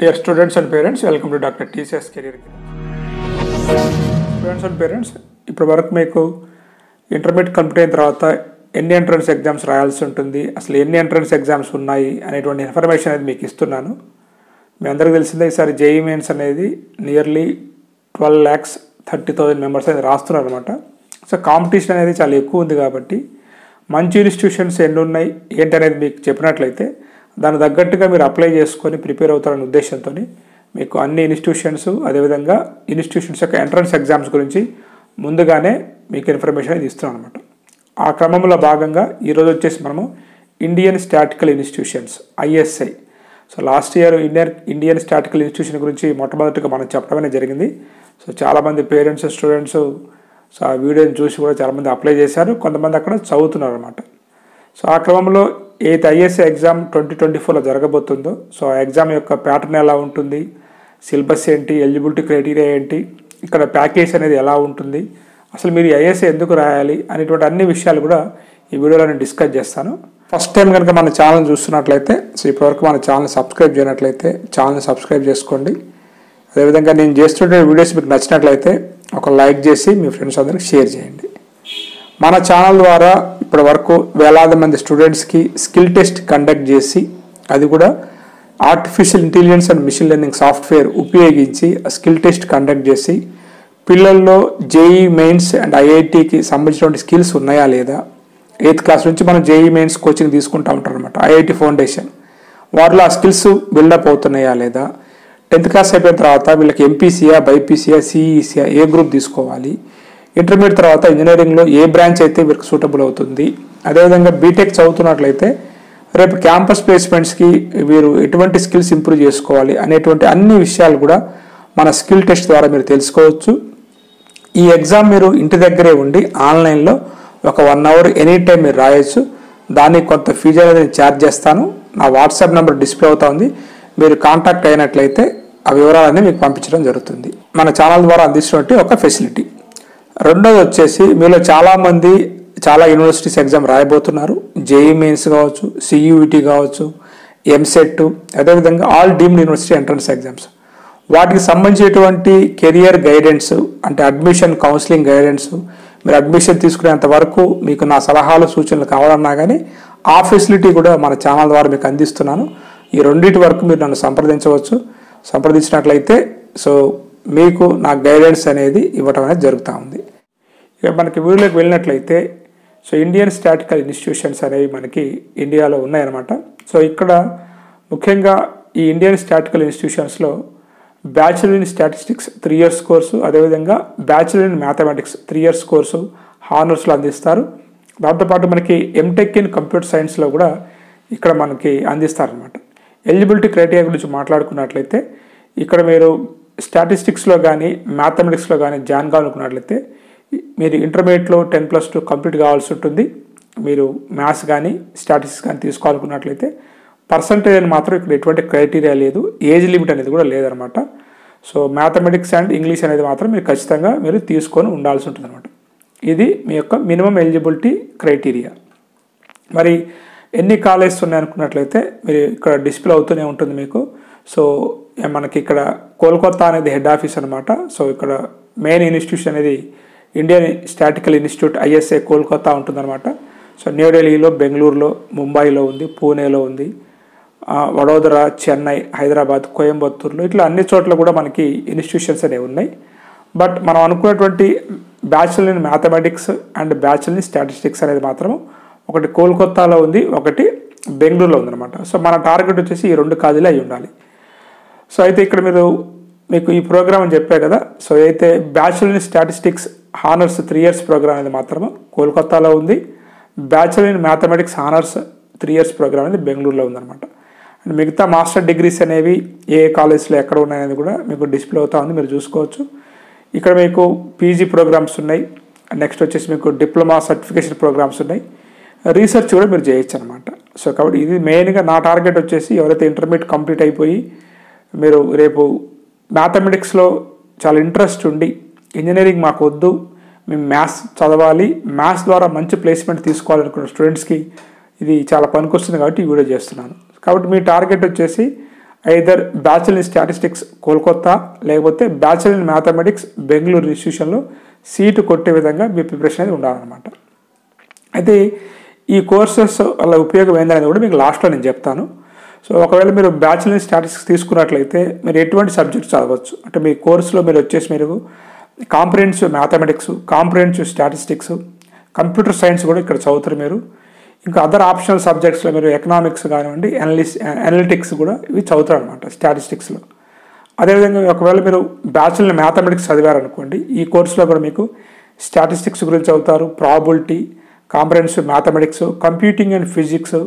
Dear students and parents welcome to doctor TCS career students and parents ఇప్పటి వరకు మీకు intermediate complete అయిన తర్వాత ఎన్ని ఎంట్రన్స్ ఎగ్జామ్స్ రాయాల్సి ఉంటుంది అసలు ఎన్ని ఎంట్రన్స్ ఎగ్జామ్స్ ఉన్నాయి అనేటువంటి ఇన్ఫర్మేషన్ అనేది మీకు ఇస్తున్నాను. మీ అందరికీ తెలిసిందే ఈసారి జేఈ మెయిన్స్ అనేది nearly twelve lakhs thirty thousand members అనేది రాస్తున్నారు అనమాట సో కాంపిటీషన్ అనేది చాలా ఎక్కువ ఉంది కాబట్టి మంచి ఇన్స్టిట్యూషన్స్ ఎన్ని ఉన్నాయి ఏంటి అనేది మీకు చెప్పినట్లయితే దాని తగ్గట్టుగా మీరు అప్లై చేసుకొని ప్రిపేర్ అవుతారనే ఉద్దేశంతో మీకు అన్ని ఇన్స్టిట్యూషన్స్ అదేవిధంగా ఇన్స్టిట్యూషన్స్ యొక్క ఎంట్రన్స్ ఎగ్జామ్స్ గురించి ముందుగానే మీకు ఇన్ఫర్మేషన్ అనేది ఇస్తున్నాం అనమాట ఆ క్రమంలో భాగంగా ఈరోజు వచ్చేసి మనము Indian statistical institutions ISI. So last year Indian Indian statistical institution గురించి మొట్టమొదటిగా మనం చెప్పడమే జరిగింది. సో చాలామంది పేరెంట్స్ స్టూడెంట్స్ సో ఆ వీడియోని చూసి కూడా చాలామంది అప్లై చేశారు. కొంతమంది అక్కడ చదువుతున్నారు అనమాట సో ఆ క్రమంలో ఏదైతే ఐఎస్ఏ ఎగ్జామ్ ట్వంటీ ట్వంటీ ఫోర్లో జరగబోతుందో సో ఆ ఎగ్జామ్ యొక్క ప్యాటర్న్ ఎలా ఉంటుంది సిలబస్ ఏంటి ఎలిజిబిలిటీ క్రైటీరియా ఏంటి ఇక్కడ ప్యాకేజ్ అనేది ఎలా ఉంటుంది అసలు మీరు ఐఎస్ఏ ఎందుకు రాయాలి అనేటువంటి అన్ని విషయాలు కూడా ఈ వీడియోలో నేను డిస్కస్ చేస్తాను. ఫస్ట్ టైం కనుక మన ఛానల్ చూస్తున్నట్లయితే సో ఇప్పటివరకు మన ఛానల్ సబ్స్క్రైబ్ చేయనట్లయితే ఛానల్ సబ్స్క్రైబ్ చేసుకోండి. అదేవిధంగా నేను చేస్తున్న వీడియోస్ మీకు నచ్చినట్లయితే ఒక లైక్ చేసి మీ ఫ్రెండ్స్ అందరికి షేర్ చేయండి. మన ఛానల్ ద్వారా ఇప్పటి వరకు వేలాది మంది స్టూడెంట్స్కి స్కిల్ టెస్ట్ కండక్ట్ చేసి అది కూడా artificial intelligence and machine learning software ఉపయోగించి స్కిల్ టెస్ట్ కండక్ట్ చేసి పిల్లల్లో జేఈ మెయిన్స్ అండ్ ఐఐటికి సంబంధించినటువంటి స్కిల్స్ ఉన్నాయా లేదా? ఎయిత్ క్లాస్ నుంచి మనం జేఈ మెయిన్స్ కోచింగ్ తీసుకుంటూ ఉంటాం అనమాట ఐఐటి ఫౌండేషన్ వాటిలో ఆ స్కిల్స్ బిల్డప్ అవుతున్నాయా లేదా? టెన్త్ క్లాస్ అయిపోయిన తర్వాత వీళ్ళకి ఎంపీసీయా బైపీసీయా సిఈసీయా ఏ గ్రూప్ తీసుకోవాలి? ఇంటర్మీడియట్ తర్వాత ఇంజనీరింగ్లో ఏ బ్రాంచ్ అయితే వీరికి సూటబుల్ అవుతుంది. అదేవిధంగా బీటెక్ చదువుతున్నట్లయితే రేపు క్యాంపస్ ప్లేస్మెంట్స్కి వీరు ఎటువంటి స్కిల్స్ ఇంప్రూవ్ చేసుకోవాలి అనేటువంటి అన్ని విషయాలు కూడా మన స్కిల్ టెస్ట్ ద్వారా మీరు తెలుసుకోవచ్చు. ఈ ఎగ్జామ్ మీరు ఇంటి దగ్గరే ఉండి ఆన్లైన్లో ఒక వన్ అవర్ ఎనీ టైం మీరు రాయొచ్చు. దానికి కొంత ఫీజు అనేది నేను ఛార్జ్ చేస్తాను. నా వాట్సాప్ నెంబర్ డిస్ప్లే అవుతా ఉంది. మీరు కాంటాక్ట్ అయినట్లయితే ఆ వివరాలన్నీ మీకు పంపించడం జరుగుతుంది. మన ఛానల్ ద్వారా అందిస్తున్నట్టు ఒక ఫెసిలిటీ. రెండోది వచ్చేసి మీలో చాలామంది చాలా యూనివర్సిటీస్ ఎగ్జామ్ రాయబోతున్నారు. జేఈ మెయిన్స్ కావచ్చు సియూఈటీ కావచ్చు ఎంసెట్ అదేవిధంగా all deemed university entrance exams వాటికి సంబంధించినటువంటి కెరియర్ గైడెన్స్ అంటే అడ్మిషన్ కౌన్సిలింగ్ గైడెన్స్ మీరు అడ్మిషన్ తీసుకునేంత వరకు మీకు నా సలహాలు సూచనలు కావాలన్నా కానీ ఆ ఫెసిలిటీ కూడా మన ఛానల్ ద్వారా మీకు అందిస్తున్నాను. ఈ రెండింటి వరకు మీరు నన్ను సంప్రదించవచ్చు. సంప్రదించినట్లయితే సో మీకు నా గైడెన్స్ అనేది ఇవ్వటం అనేది జరుగుతూ ఉంది. ఇక మనకి వీడియోలోకి వెళ్ళినట్లయితే సో ఇండియన్ స్టాటికల్ ఇన్స్టిట్యూషన్స్ అనేవి మనకి ఇండియాలో ఉన్నాయన్నమాట. సో ఇక్కడ ముఖ్యంగా ఈ Indian statistical ఇన్స్టిట్యూషన్స్లో bachelor in statistics three years course అదేవిధంగా bachelor in mathematics three years course హానర్స్లో అందిస్తారు. దాంతోపాటు మనకి ఎంటెక్ ఇన్ కంప్యూటర్ సైన్స్లో కూడా ఇక్కడ మనకి అందిస్తారనమాట ఎలిజిబిలిటీ క్రైటీరియా గురించి మాట్లాడుకున్నట్లయితే ఇక్కడ మీరు స్టాటిస్టిక్స్లో కానీ మ్యాథమెటిక్స్లో కానీ జాయిన్ కావాలనుకున్నట్లయితే మీరు ఇంటర్మీడియట్లో టెన్ ప్లస్ టూ కంప్లీట్ కావాల్సి ఉంటుంది. మీరు మ్యాథ్స్ కానీ స్టాటిస్టిక్స్ కానీ తీసుకోవాలనుకున్నట్లయితే పర్సంటేజ్ అని మాత్రం ఇక్కడ ఎటువంటి క్రైటీరియా లేదు. ఏజ్ లిమిట్ అనేది కూడా లేదనమాట. సో మ్యాథమెటిక్స్ అండ్ ఇంగ్లీష్ అనేది మాత్రం మీరు ఖచ్చితంగా మీరు తీసుకొని ఉండాల్సి ఉంటుంది అనమాట ఇది మీ యొక్క మినిమం ఎలిజిబిలిటీ క్రైటీరియా మరి ఎన్ని కాలేజెస్ ఉన్నాయి అనుకున్నట్లయితే మీరు ఇక్కడ డిస్ప్లే అవుతూనే ఉంటుంది మీకు. సో మనకి ఇక్కడ కోల్కతా అనేది హెడ్ ఆఫీస్ అనమాట సో ఇక్కడ మెయిన్ ఇన్స్టిట్యూషన్ అనేది Indian statistical institute ISA Kolkata ఉంటుందన్నమాట. సో న్యూఢిల్లీలో బెంగళూరులో ముంబైలో ఉంది పూణేలో ఉంది వడోదర చెన్నై హైదరాబాద్ కోయంబత్తూరులో ఇట్లా అన్ని చోట్ల కూడా మనకి ఇన్స్టిట్యూషన్స్ అనేవి ఉన్నాయి. బట్ మనం అనుకున్నటువంటి bachelor in mathematics and bachelor in statistics అనేది మాత్రం ఒకటి కోల్కతాలో ఉంది ఒకటి బెంగళూరులో ఉందన్నమాట. సో మన టార్గెట్ వచ్చేసి ఈ రెండు కాజీలు అయి ఉండాలి. సో అయితే ఇక్కడ మీరు మీకు ఈ ప్రోగ్రామ్ అని చెప్పే కదా. సో అయితే bachelor in statistics honours three years programme అనేది మాత్రము కోల్కతాలో ఉంది. Bachelor in mathematics honours three years programme అనేది బెంగళూరులో ఉందన్నమాట. అండ్ మిగతా మాస్టర్ డిగ్రీస్ అనేవి ఏ కాలేజ్లో ఎక్కడ ఉన్నాయనేది కూడా మీకు డిస్ప్లే అవుతా ఉంది మీరు చూసుకోవచ్చు. ఇక్కడ మీకు పీజీ ప్రోగ్రామ్స్ ఉన్నాయి. నెక్స్ట్ వచ్చేసి మీకు డిప్లొమా సర్టిఫికేషన్ ప్రోగ్రామ్స్ ఉన్నాయి. రీసెర్చ్ కూడా మీరు చేయొచ్చు అనమాట సో కాబట్టి ఇది మెయిన్గా నా టార్గెట్ వచ్చేసి ఎవరైతే ఇంటర్మీడియట్ కంప్లీట్ అయిపోయి మీరు రేపు మ్యాథమెటిక్స్లో చాలా ఇంట్రెస్ట్ ఉండి ఇంజనీరింగ్ మాకు వద్దు మేము మ్యాథ్స్ చదవాలి మ్యాథ్స్ ద్వారా మంచి ప్లేస్మెంట్ తీసుకోవాలనుకున్న స్టూడెంట్స్కి ఇది చాలా పనికొస్తుంది కాబట్టి ఈ వీడియో చేస్తున్నాను. కాబట్టి మీ టార్గెట్ వచ్చేసి either bachelor in statistics Kolkata లేకపోతే బ్యాచులర్ ఇన్ మ్యాథమెటిక్స్ బెంగళూరు ఇన్స్టిట్యూషన్లో సీటు కొట్టే విధంగా మీ ప్రిపరేషన్ అనేది ఉండాలన్నమాట. అయితే ఈ కోర్సెస్ వల్ల ఉపయోగం ఏందనేది కూడా మీకు లాస్ట్లో నేను చెప్తాను. సో ఒకవేళ మీరు బ్యాచిలర్ స్టాటిస్టిక్స్ తీసుకున్నట్లయితే మీరు ఎటువంటి సబ్జెక్ట్స్ చదవచ్చు? అంటే మీ కోర్సులో మీరు వచ్చేసి మీరు comprehensive mathematics comprehensive statistics computer science కూడా ఇక్కడ చదువుతారు మీరు. ఇంకా అదర్ ఆప్షనల్ సబ్జెక్ట్స్లో మీరు ఎకనామిక్స్ కానివ్వండి అనలిస్ అనలిటిక్స్ కూడా ఇవి చదువుతారు అనమాట స్టాటిస్టిక్స్లో. అదేవిధంగా ఒకవేళ మీరు బ్యాచిలర్ మ్యాథమెటిక్స్ చదివారనుకోండి ఈ కోర్సులో కూడా మీకు స్టాటిస్టిక్స్ గురించి చదువుతారు probability comprehensive mathematics computing and physics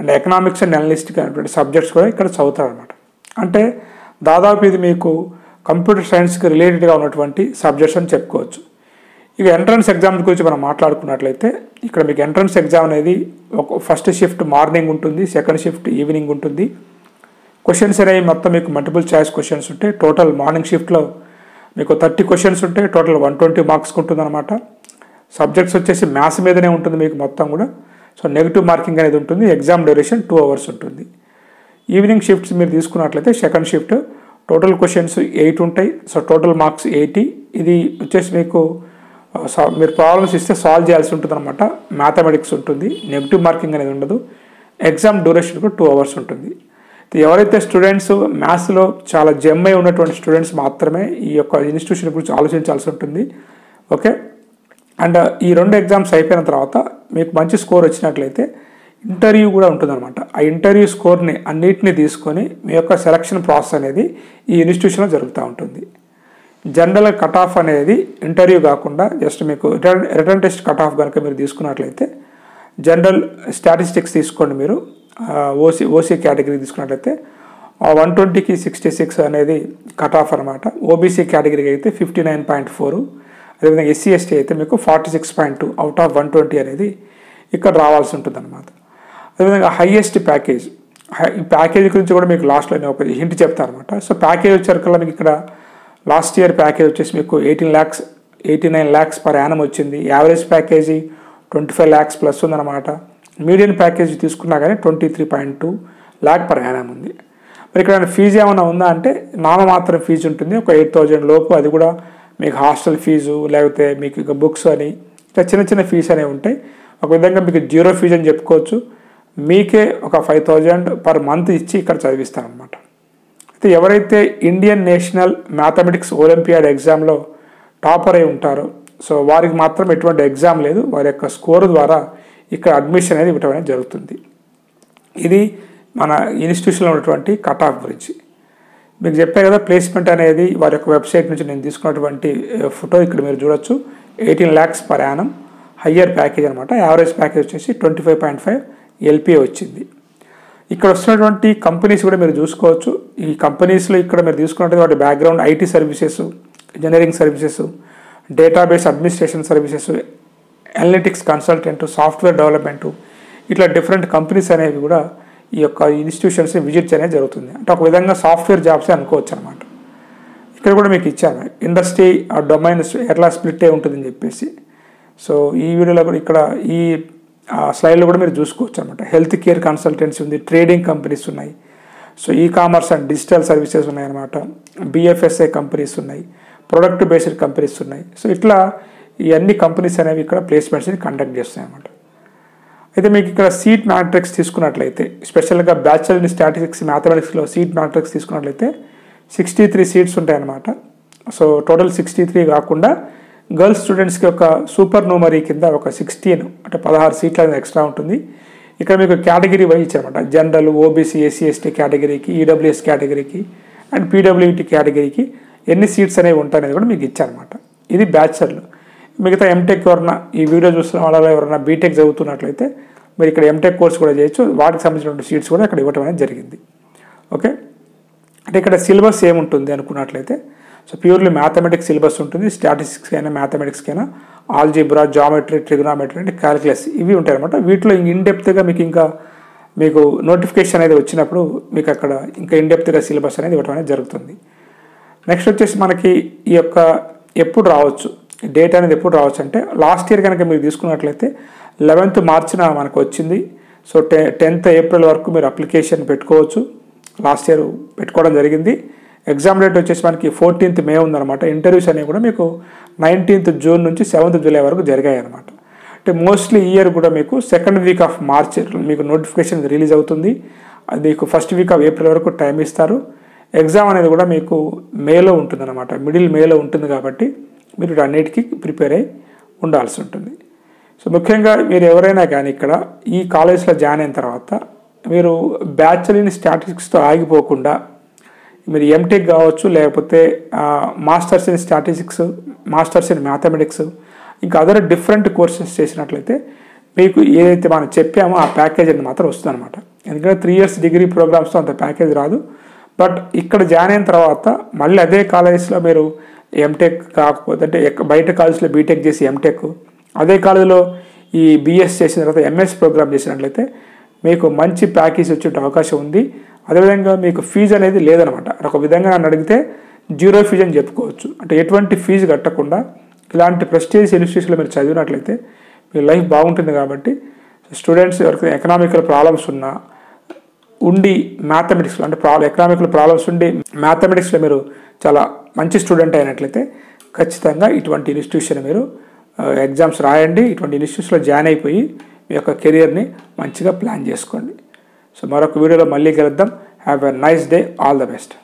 and economics and analytics అనేటువంటి సబ్జెక్ట్స్ కూడా ఇక్కడ చదువుతారు అనమాట అంటే దాదాపు ఇది మీకు కంప్యూటర్ సైన్స్కి రిలేటెడ్గా ఉన్నటువంటి సబ్జెక్ట్స్ అని చెప్పుకోవచ్చు. ఇక ఎంట్రన్స్ ఎగ్జామ్ గురించి మనం మాట్లాడుకున్నట్లయితే ఇక్కడ మీకు ఎంట్రన్స్ ఎగ్జామ్ అనేది ఒక ఫస్ట్ షిఫ్ట్ మార్నింగ్ ఉంటుంది సెకండ్ షిఫ్ట్ ఈవినింగ్ ఉంటుంది. క్వశ్చన్స్ అనేవి మొత్తం మీకు మల్టిపుల్ చాయిస్ క్వశ్చన్స్ ఉంటాయి టోటల్ మార్నింగ్ షిఫ్ట్లో మీకు థర్టీ క్వశ్చన్స్ ఉంటాయి టోటల్ వన్ ట్వంటీ మార్క్స్కి ఉంటుంది అనమాట సబ్జెక్ట్స్ వచ్చేసి మ్యాథ్స్ మీదనే ఉంటుంది మీకు మొత్తం కూడా. సో నెగిటివ్ మార్కింగ్ అనేది ఉంటుంది ఎగ్జామ్ డ్యూరేషన్ టూ అవర్స్ ఉంటుంది. ఈవినింగ్ షిఫ్ట్స్ మీరు తీసుకున్నట్లయితే second shift total questions eight ఉంటాయి. సో టోటల్ మార్క్స్ ఎయిటీ ఇది వచ్చేసి మీకు మీరు ప్రాబ్లమ్స్ ఇస్తే సాల్వ్ చేయాల్సి ఉంటుంది అనమాట మ్యాథమెటిక్స్ ఉంటుంది నెగిటివ్ మార్కింగ్ అనేది ఉండదు. ఎగ్జామ్ డ్యూరేషన్ కూడా టూ అవర్స్ ఉంటుంది. ఎవరైతే స్టూడెంట్స్ మ్యాథ్స్లో చాలా జమ్ అయి ఉన్నటువంటి స్టూడెంట్స్ మాత్రమే ఈ యొక్క ఇన్స్టిట్యూషన్ గురించి ఆలోచించాల్సి ఉంటుంది. ఓకే అండ్ ఈ రెండు ఎగ్జామ్స్ అయిపోయిన తర్వాత మీకు మంచి స్కోర్ వచ్చినట్లయితే ఇంటర్వ్యూ కూడా ఉంటుందన్నమాట. ఆ ఇంటర్వ్యూ స్కోర్ని అన్నిటిని తీసుకొని మీ యొక్క సెలక్షన్ ప్రాసెస్ అనేది ఈ ఇన్స్టిట్యూషన్లో జరుగుతూ ఉంటుంది. జనరల్ కట్ ఆఫ్ అనేది ఇంటర్వ్యూ కాకుండా జస్ట్ మీకు written written test cut off కనుక మీరు తీసుకున్నట్లయితే జనరల్ స్టాటిస్టిక్స్ తీసుకోండి మీరు. ఓసీ ఓసీ కేటగిరీ తీసుకున్నట్లయితే వన్ ట్వంటీకి సిక్స్టీ సిక్స్ అనేది కట్ ఆఫ్ అనమాట ఓబీసీ కేటగిరీకి అయితే ఫిఫ్టీ నైన్ పాయింట్ ఫోర్ అదేవిధంగా ఎస్సీ ఎస్టీ అయితే మీకు forty six point two out of one twenty అనేది ఇక్కడ రావాల్సి ఉంటుంది అనమాట అదేవిధంగా హైయెస్ట్ ప్యాకేజ్ ఈ ప్యాకేజ్ గురించి కూడా మీకు లాస్ట్లో నేను ఒక హింట్ చెప్తాను అనమాట సో ప్యాకేజ్ వచ్చేసరికల్లా మీకు ఇక్కడ లాస్ట్ ఇయర్ ప్యాకేజ్ వచ్చేసి మీకు eighteen lakhs eighty nine lakhs per annum వచ్చింది. Average package twenty five lakhs plus ఉందన్నమాట. మీడియం ప్యాకేజ్ తీసుకున్నా కానీ twenty three point two lakh per annum ఉంది. మరి ఇక్కడ ఫీజు ఏమైనా ఉందా అంటే నామమాత్రం ఫీజు ఉంటుంది. ఒక ఎయిట్ థౌజండ్ లోపు అది కూడా మీకు హాస్టల్ ఫీజు లేకపోతే మీకు ఇక బుక్స్ అని ఇంకా చిన్న చిన్న ఫీజు అనేవి ఉంటాయి. ఒక విధంగా మీకు జీరో ఫీజు అని చెప్పుకోవచ్చు. మీకే ఒక ఫైవ్ థౌజండ్ పర్ మంత్ ఇచ్చి ఇక్కడ చదివిస్తారనమాట అయితే ఎవరైతే ఇండియన్ నేషనల్ మ్యాథమెటిక్స్ ఒలింపియాడ్ ఎగ్జామ్లో టాపర్ అయి ఉంటారో సో వారికి మాత్రం ఎటువంటి ఎగ్జామ్ లేదు. వారి యొక్క స్కోర్ ద్వారా ఇక్కడ అడ్మిషన్ అనేది ఇవ్వటం అనేది జరుగుతుంది. ఇది మన ఇన్స్టిట్యూషన్లో ఉన్నటువంటి కట్ ఆఫ్ గురించి. మీకు చెప్పే కదా ప్లేస్మెంట్ అనేది వారి యొక్క వెబ్సైట్ నుంచి నేను తీసుకున్నటువంటి ఫోటో ఇక్కడ మీరు చూడొచ్చు. Eighteen lakhs per annum higher package అనమాట యావరేజ్ ప్యాకేజ్ వచ్చేసి twenty five point five LPA వచ్చింది. ఇక్కడ వస్తున్నటువంటి కంపెనీస్ కూడా మీరు చూసుకోవచ్చు. ఈ కంపెనీస్లో ఇక్కడ మీరు తీసుకున్నట్టు వాటి background IT services engineering services database administration services analytics consultant software development ఇట్లా డిఫరెంట్ కంపెనీస్ అనేవి కూడా ఈ యొక్క ఇన్స్టిట్యూషన్స్ని విజిట్ చేయడం జరుగుతుంది. అంటే ఒక విధంగా సాఫ్ట్వేర్ జాబ్సే అనుకోవచ్చు అనమాట ఇక్కడ కూడా మీకు ఇచ్చాను. ఇండస్ట్రీ ఆ డొమైన్ ఎట్లా స్ప్లిట్ అయి ఉంటుందని చెప్పేసి. సో ఈ వీడియోలో కూడా ఇక్కడ ఈ స్లైడ్లో కూడా మీరు చూసుకోవచ్చు అనమాట హెల్త్ కేర్ కన్సల్టెన్సీ ఉంది ట్రేడింగ్ కంపెనీస్ ఉన్నాయి. So e commerce and digital services ఉన్నాయన్నమాట బిఎఫ్ఎస్ఐ కంపెనీస్ ఉన్నాయి. ప్రొడక్ట్ బేస్డ్ కంపెనీస్ ఉన్నాయి. సో ఇట్లా ఈ అన్ని కంపెనీస్ అనేవి ఇక్కడ ప్లేస్మెంట్స్ని కండక్ట్ చేస్తాయి అన్నమాట. అయితే మీకు ఇక్కడ సీట్ మ్యాట్రిక్స్ తీసుకున్నట్లయితే స్పెషల్గా బ్యాచులర్ ఇన్ స్టాటిస్టిక్స్ మ్యాథమెటిక్స్లో సీట్ మ్యాట్రిక్స్ తీసుకున్నట్లయితే సిక్స్టీ త్రీ సీట్స్ ఉంటాయన్నమాట. సో టోటల్ సిక్స్టీ త్రీ కాకుండా గర్ల్స్ స్టూడెంట్స్కి ఒక సూపర్ నూమరీ కింద ఒక సిక్స్టీన్ అంటే పదహారు సీట్ల ఎక్స్ట్రా ఉంటుంది. ఇక్కడ మీకు కేటగిరీ వైజ్ ఇచ్చారన్నమాట. జనరల్ ఓబీసీ ఎస్సీ ఎస్టీ కేటగిరీకి ఈడబ్ల్యూఎస్ కేటగిరీకి అండ్ పీడబ్ల్యూటీ కేటగిరీకి ఎన్ని సీట్స్ అనేవి ఉంటాయనేది కూడా మీకు ఇచ్చారన్నమాట. ఇది బ్యాచులర్లు మిగతా ఎంటెక్ ఎవరన్నా ఈ వీడియో చూస్తున్న వాళ్ళలో ఎవరైనా బీటెక్ చదువుతున్నట్లయితే మీరు ఇక్కడ ఎంటెక్ కోర్స్ కూడా చేయొచ్చు. వాటికి సంబంధించిన సీట్స్ కూడా ఇక్కడ ఇవ్వడం అనేది జరిగింది. ఓకే? అంటే ఇక్కడ సిలబస్ ఏముంటుంది అనుకున్నట్లయితే సో ప్యూర్లీ మ్యాథమెటిక్స్ సిలబస్ ఉంటుంది. స్టాటిస్టిక్స్ అయినా మ్యాథమెటిక్స్ అయినా ఆల్జీబ్రా జామెట్రీ ట్రిగ్నామెట్రీ అంటే క్యాలిక్యులస్ ఇవి ఉంటాయి అనమాట వీటిలో ఇన్డెప్త్గా మీకు ఇంకా మీకు నోటిఫికేషన్ అనేది వచ్చినప్పుడు మీకు అక్కడ ఇంకా ఇన్డెప్త్గా సిలబస్ అనేది ఇవ్వడం అనేది జరుగుతుంది. నెక్స్ట్ వచ్చేసి మనకి ఈ యొక్క ఎప్పుడు రావచ్చు? డేట్ అనేది ఎప్పుడు రావచ్చు అంటే లాస్ట్ ఇయర్ కనుక మీరు తీసుకున్నట్లయితే లెవెన్త్ మార్చిన మనకు వచ్చింది. సో టె టెన్త్ ఏప్రిల్ వరకు మీరు అప్లికేషన్ పెట్టుకోవచ్చు. లాస్ట్ ఇయర్ పెట్టుకోవడం జరిగింది. ఎగ్జామ్ డేట్ వచ్చేసి మనకి ఫోర్టీన్త్ మే ఉందన్నమాట. ఇంటర్వ్యూస్ అనేవి కూడా మీకు నైన్టీన్త్ జూన్ నుంచి సెవెంత్ జూలై వరకు జరిగాయి అనమాట అంటే మోస్ట్లీ ఇయర్ కూడా మీకు సెకండ్ వీక్ ఆఫ్ మార్చ్ మీకు నోటిఫికేషన్ రిలీజ్ అవుతుంది. అది మీకు ఫస్ట్ వీక్ ఆఫ్ ఏప్రిల్ వరకు టైం ఇస్తారు. ఎగ్జామ్ అనేది కూడా మీకు మేలో ఉంటుందన్నమాట. మిడిల్ మేలో ఉంటుంది కాబట్టి మీరు అన్నిటికీ ప్రిపేర్ అయి ఉండాల్సి ఉంటుంది. సో ముఖ్యంగా మీరు ఎవరైనా కానీ ఇక్కడ ఈ కాలేజ్లో జాయిన్ అయిన తర్వాత మీరు బ్యాచులర్ ఇన్ స్టాటిస్టిక్స్తో ఆగిపోకుండా మీరు ఎంటెక్ కావచ్చు లేకపోతే masters in statistics masters in mathematics ఇంకా అదర్ డిఫరెంట్ కోర్సెస్ చేసినట్లయితే మీకు ఏదైతే మనం చెప్పామో ఆ ప్యాకేజ్ అనేది మాత్రం వస్తుంది అనమాట ఎందుకంటే త్రీ ఇయర్స్ డిగ్రీ ప్రోగ్రామ్స్తో అంత ప్యాకేజ్ రాదు. బట్ ఇక్కడ జాయిన్ అయిన తర్వాత మళ్ళీ అదే కాలేజెస్లో మీరు ఎంటెక్ కాకపోతే అంటే బయట కాలేజ్లో బీటెక్ చేసి ఎంటెక్ అదే కాలేజీలో ఈ బీఎస్ చేసిన తర్వాత ఎంఎస్ ప్రోగ్రామ్ చేసినట్లయితే మీకు మంచి ప్యాకేజ్ వచ్చే అవకాశం ఉంది. అదేవిధంగా మీకు ఫీజు అనేది లేదనమాట. ఒక విధంగా నన్ను అడిగితే జీరో ఫీజు అని చెప్పుకోవచ్చు. అంటే ఎటువంటి ఫీజు కట్టకుండా ఇలాంటి ప్రెస్టీజ్ ఇన్స్టిట్యూషన్లో మీరు చదివినట్లయితే మీ లైఫ్ బాగుంటుంది కాబట్టి స్టూడెంట్స్ ఎవరికి ఎకనామికల్ ప్రాబ్లమ్స్ ఉన్నా ఉండి మ్యాథమెటిక్స్లో అంటే ప్రాబ్లం ఎకనామికల్ ప్రాబ్లమ్స్ ఉండి మ్యాథమెటిక్స్లో మీరు చాలా మంచి స్టూడెంట్ అయినట్లయితే ఖచ్చితంగా ఇటువంటి ఇన్స్టిట్యూషన్ మీరు ఎగ్జామ్స్ రాయండి. ఇటువంటి ఇన్స్టిట్యూషన్లో జాయిన్ అయిపోయి మీ యొక్క కెరియర్ని మంచిగా ప్లాన్ చేసుకోండి. సో మరొక వీడియోలో మళ్ళీ కలుద్దాం. Have a nice day all the best